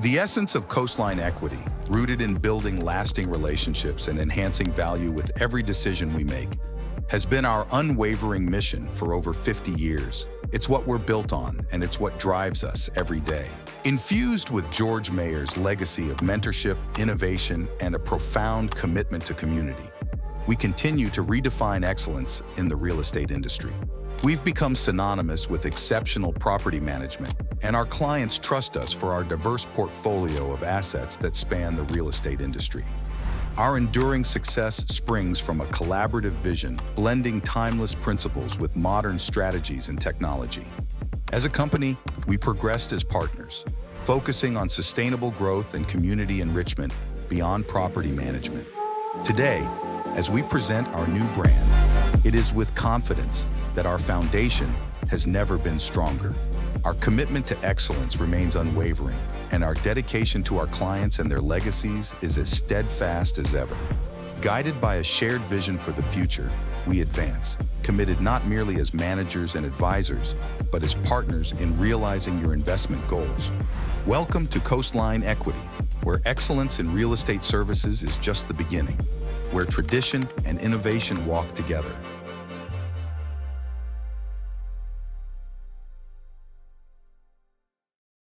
The essence of Coastline Equity, rooted in building lasting relationships and enhancing value with every decision we make, has been our unwavering mission for over 50 years. It's what we're built on, and it's what drives us every day. Infused with George Mayer's legacy of mentorship, innovation, and a profound commitment to community, we continue to redefine excellence in the real estate industry. We've become synonymous with exceptional property management, and our clients trust us for our diverse portfolio of assets that span the real estate industry. Our enduring success springs from a collaborative vision, blending timeless principles with modern strategies and technology. As a company, we progressed as partners, focusing on sustainable growth and community enrichment beyond property management. Today, as we present our new brand, it is with confidence that our foundation has never been stronger. Our commitment to excellence remains unwavering, and our dedication to our clients and their legacies is as steadfast as ever. Guided by a shared vision for the future, we advance, committed not merely as managers and advisors, but as partners in realizing your investment goals. Welcome to Coastline Equity, where excellence in real estate services is just the beginning, where tradition and innovation walk together